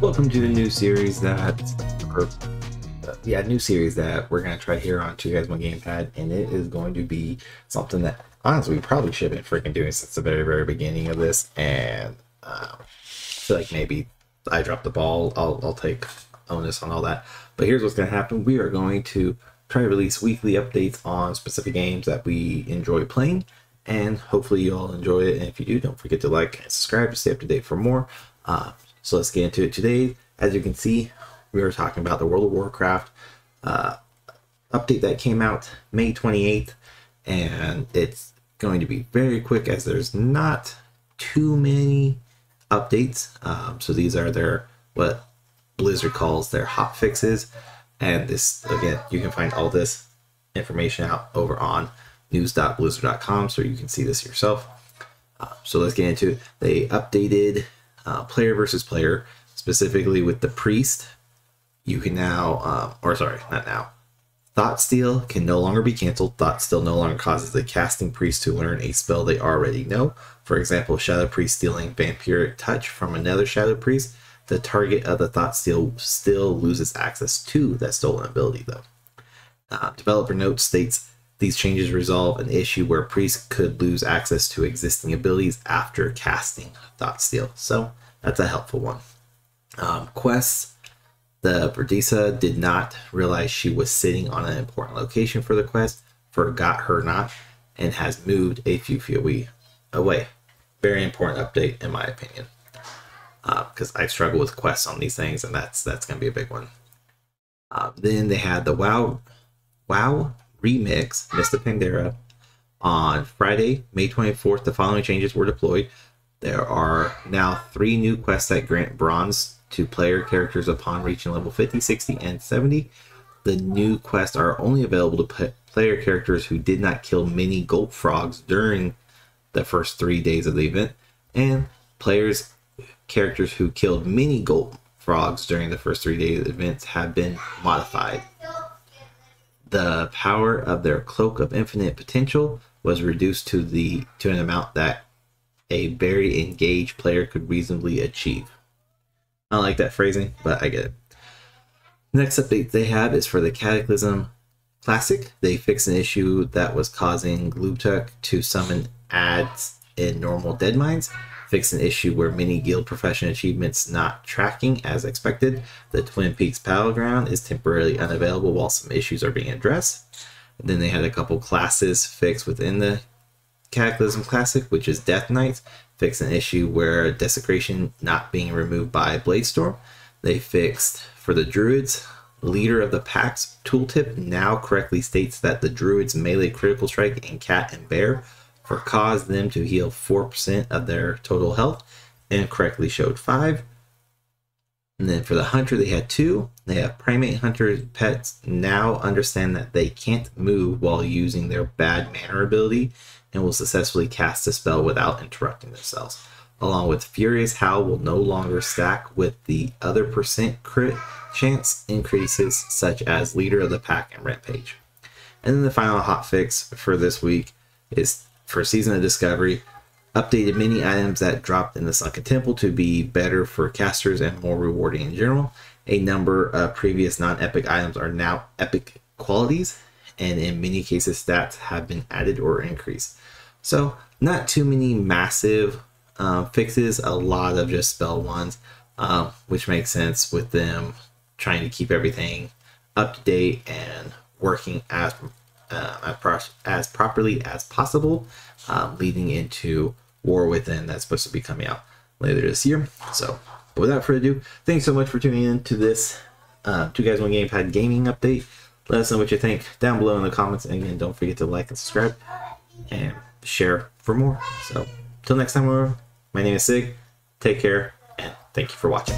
welcome to the new series that, or uh, yeah, new series that we're gonna try here on Two Guys One Gamepad, and it is going to be something that honestly we probably should have been freaking doing since the very very beginning of this, and uh, I feel like maybe I dropped the ball. I'll I'll take onus on all that. But here's what's gonna happen: we are going to try to release weekly updates on specific games that we enjoy playing, and hopefully you all enjoy it. And if you do, don't forget to like and subscribe to stay up to date for more. Uh, so let's get into it today. As you can see, we are talking about the World of Warcraft uh, update that came out May 28th, and it's going to be very quick as there's not too many updates. Um, so these are their what Blizzard calls their hot fixes, and this again you can find all this information out over on news.blizzard.com, so you can see this yourself. Uh, so let's get into it. They updated uh, player versus player, specifically with the priest. You can now, uh, or sorry, not now. Thought Steal can no longer be canceled. Thought Steal no longer causes the casting priest to learn a spell they already know. For example, Shadow Priest stealing Vampiric Touch from another Shadow Priest. The target of the Thought Steal still loses access to that stolen ability, though. Uh, developer note states these changes resolve an issue where priests could lose access to existing abilities after casting Thought Steal. So that's a helpful one. Um, quests. The Verdisa did not realize she was sitting on an important location for the quest, forgot her not, and has moved a few feet away. Very important update, in my opinion, because uh, I struggle with quests on these things, and that's that's going to be a big one. Uh, then they had the WoW WoW remix, Mists of Pandaria, on Friday, May 24th. The following changes were deployed. There are now three new quests that grant bronze to player characters upon reaching level 50, 60, and 70. The new quests are only available to player characters who did not kill many gold frogs during the first three days of the event, and players characters who killed many gold frogs during the first three days of the events have been modified. The power of their cloak of infinite potential was reduced to the to an amount that a very engaged player could reasonably achieve. I don't like that phrasing, but I get it. Next update they have is for the Cataclysm Classic. They fixed an issue that was causing Glubtok to summon adds in normal Deadmines. Fixed an issue where many guild profession achievements not tracking as expected. The Twin Peaks Battleground is temporarily unavailable while some issues are being addressed. And then they had a couple classes fixed within the Cataclysm Classic, which is Death Knight, fixed an issue where Desecration not being removed by Bladestorm. They fixed for the Druids, Leader of the Pack's tooltip now correctly states that the Druids melee critical strike in Cat and Bear for cause them to heal 4% of their total health and correctly showed 5. And then for the hunter, they had two. They have primate hunter pets now understand that they can't move while using their bad manner ability and will successfully cast a spell without interrupting themselves. Along with Furious Howl will no longer stack with the other percent crit chance increases such as Leader of the Pack and Rampage. And then the final hotfix for this week is for Season of Discovery. Updated many items that dropped in the Sunken Temple to be better for casters and more rewarding in general. A number of previous non epic items are now epic qualities, and in many cases, stats have been added or increased. So, not too many massive uh, fixes, a lot of just spell ones, uh, which makes sense with them trying to keep everything up to date and working as uh, as properly as possible, um, leading into War Within that's supposed to be coming out later this year. So, without further ado, thanks so much for tuning in to this uh, Two Guys One Gamepad gaming update. Let us know what you think down below in the comments. And again, don't forget to like and subscribe and share for more. So, till next time, my name is Sig. Take care and thank you for watching.